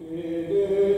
Sanctus